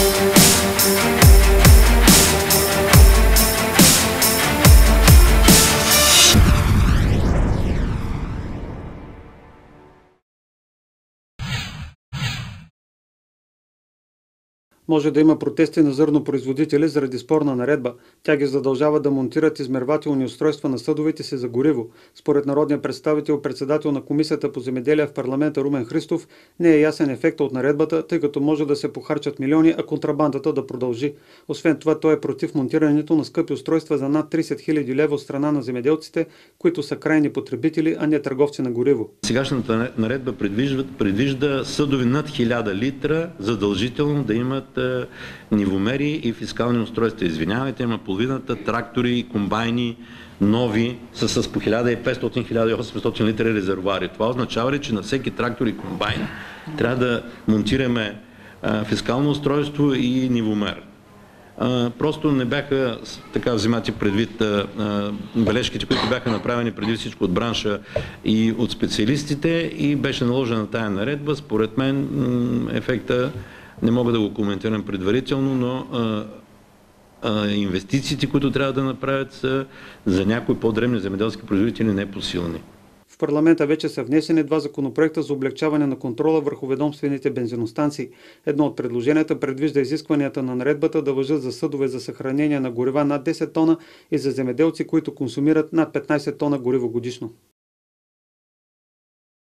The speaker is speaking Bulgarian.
Thank you. Може да има протести на зърнопроизводители заради спорна наредба. Тя ги задължава да монтират измервателни устройства на съдовете си за гориво. Според народния представител, председател на Комисията по земеделие в парламента Румен Христов, не е ясен ефект от наредбата, тъй като може да се похарчат милиони, а контрабандата да продължи. Освен това, той е против монтирането на скъпи устройства за над 30 000 лева от страна на земеделците, които са крайни потребители, а не търговци на гориво. Сегашната наредба предвижда, предвижда съдови над 1000 литра задължително да имат нивомери и фискални устройства. Извинявайте, има половината трактори, комбайни, нови, са с по 1500-1800 литра резервуари. Това означава ли, че на всеки трактор и комбайн трябва да монтираме фискално устройство и нивомер? просто не бяха така взимати предвид бележките, които бяха направени преди всичко от бранша и от специалистите и беше наложена тая наредба. Според мен ефекта не мога да го коментирам предварително, но а, а, инвестициите, които трябва да направят са за някои по-древни земеделски производители непосилни. В парламента вече са внесени два законопроекта за облегчаване на контрола върху ведомствените бензиностанции. Едно от предложенията предвижда изискванията на наредбата да въжат за съдове за съхранение на горива над 10 тона и за земеделци, които консумират над 15 тона гориво годишно.